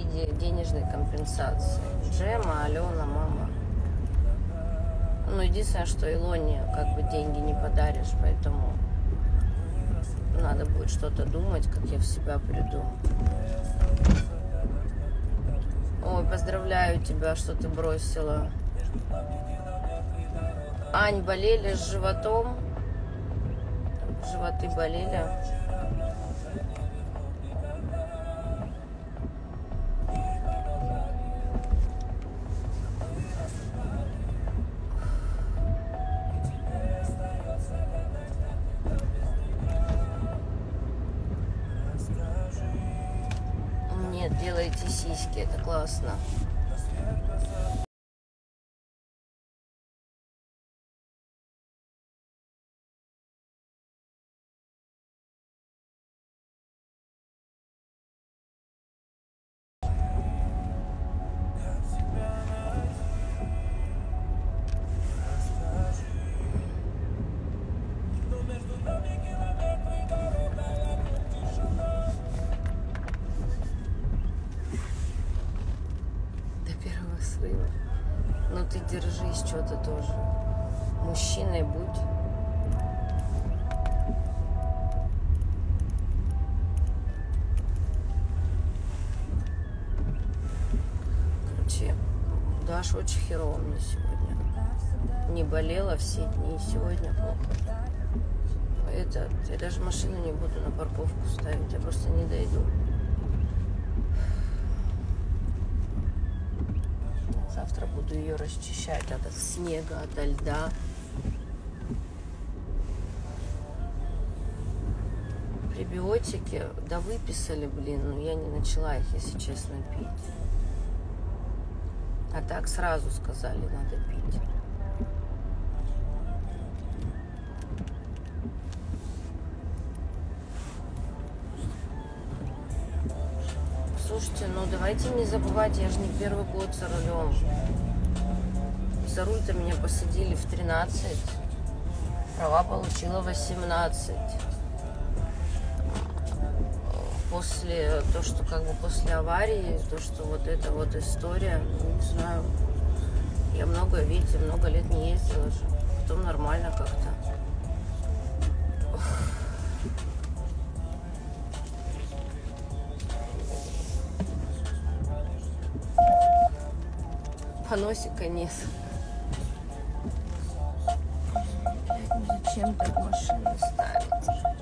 виде денежной компенсации. Джема, Алена, мама. Ну, единственное, что Илоне как бы деньги не подаришь, поэтому надо будет что-то думать, как я в себя приду. Ой, поздравляю тебя, что ты бросила. Ань, болели с животом? Животы болели? Нет, делайте сиськи, это классно. Ты держись, что-то тоже. Мужчиной будь. Короче, Даша очень херово мне сегодня. Не болела все дни, сегодня плохо. Это, я даже машину не буду на парковку ставить, я просто не дойду. Завтра буду ее расчищать от снега, от льда. Пребиотики, да выписали, блин, но я не начала их, если честно, пить. А так сразу сказали, надо пить. Слушайте, ну давайте не забывать, я же не первый год за рулем. За руль-то меня посадили в 13. Права получила 18. После то, что как бы после аварии, то, что вот эта вот история, ну, не знаю. Я много, видите, много лет не ездила же. Потом нормально как-то. Поносика нет. Зачем так машину ставить?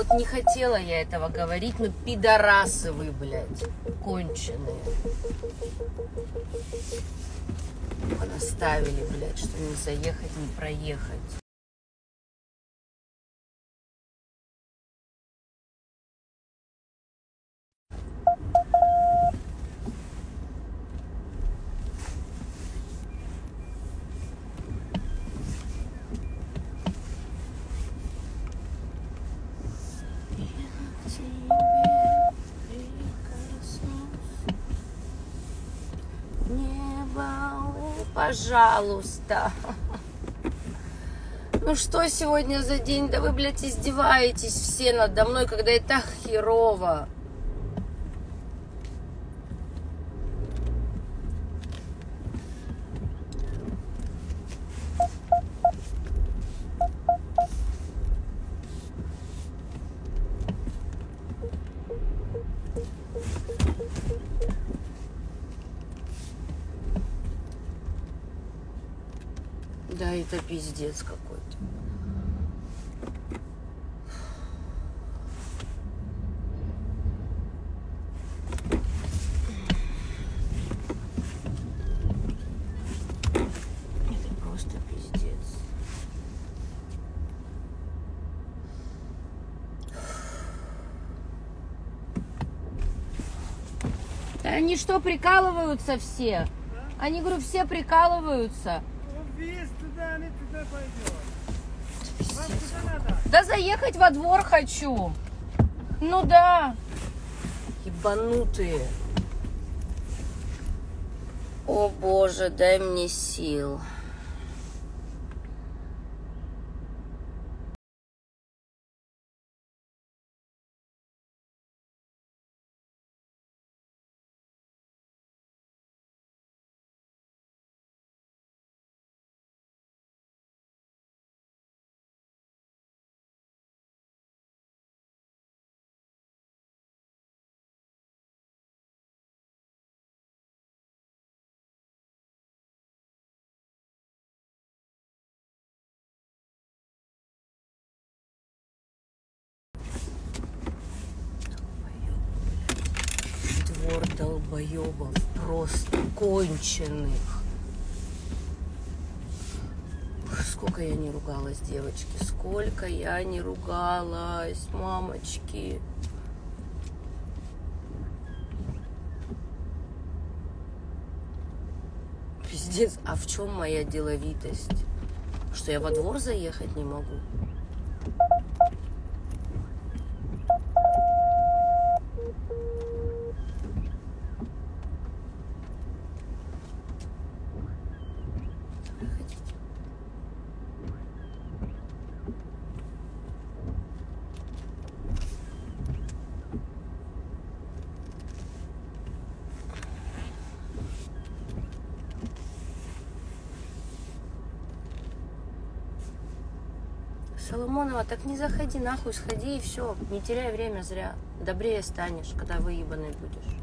Вот не хотела я этого говорить, но пидорасы вы, блядь, конченые. Понаставили, блядь, что не заехать, не проехать. Пожалуйста. Ну что сегодня за день? Да вы, блядь, издеваетесь все надо мной, когда и так херово. Да, это пиздец какой-то. Они что, прикалываются все? Они, говорю, все прикалываются. Весь туда, не туда пойдет. Вам куда надо? Да заехать во двор хочу. Ну да. Ебанутые. О боже, дай мне сил. Долбоебов просто конченых. Сколько я не ругалась, девочки, сколько я не ругалась, мамочки. Пиздец, а в чем моя деловитость? Что я во двор заехать не могу? Соломонова, так не заходи нахуй, сходи и все. Не теряй время зря. Добрее станешь, когда выебанный будешь.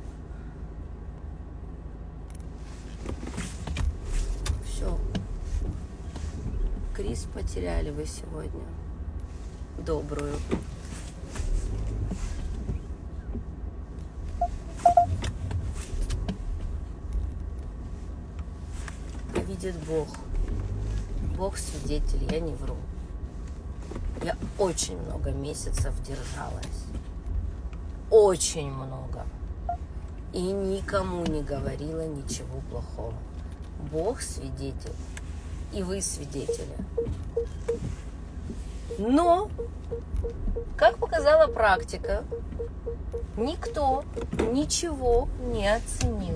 Все. Крис потеряли вы сегодня. Добрую. Видит Бог. Бог свидетель, я не вру. Я очень много месяцев держалась. Очень много. И никому не говорила ничего плохого. Бог свидетель. И вы свидетели. Но, как показала практика, никто ничего не оценил.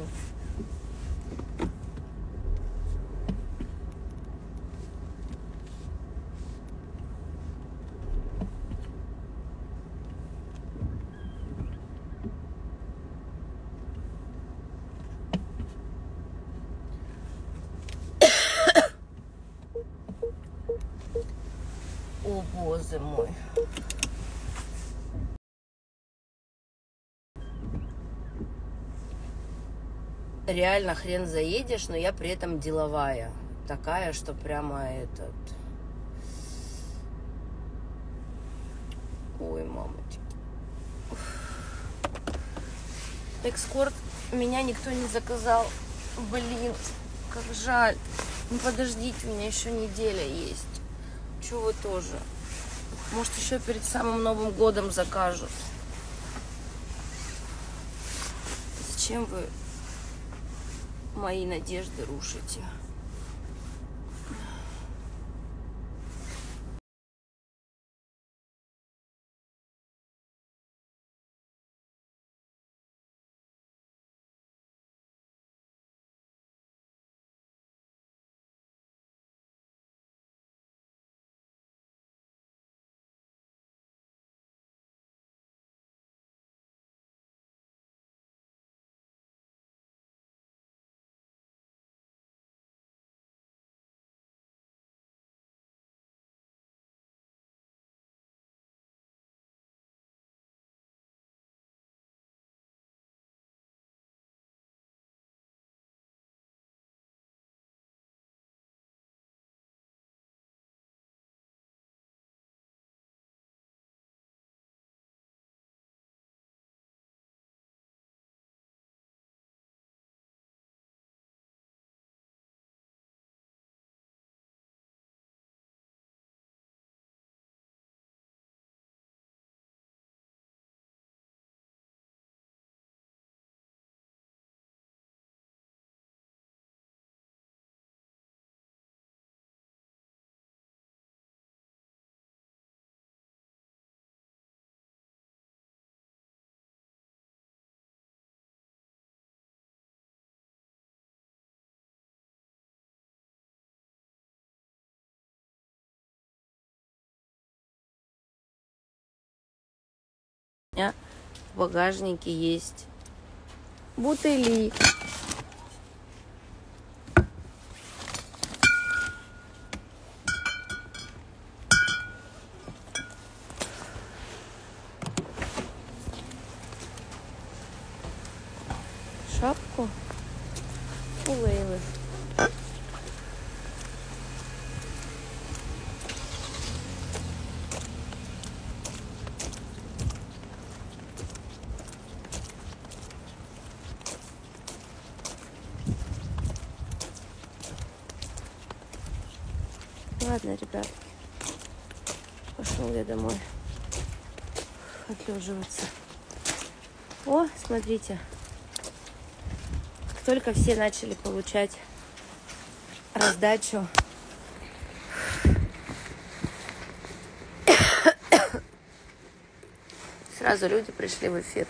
О, боже мой. Реально хрен заедешь, но я при этом деловая. Такая, что прямо этот... Ой, мамочки. Экскорт меня никто не заказал. Блин, как жаль. Ну подождите, у меня еще неделя есть. Че вы тоже? Может, еще перед самым Новым годом закажут. Зачем вы мои надежды рушите? В багажнике есть. Бутыли. Шапку? У Ребятки. Пошел я домой отлеживаться. О, смотрите. Как только все начали получать раздачу сразу люди пришли в эфир.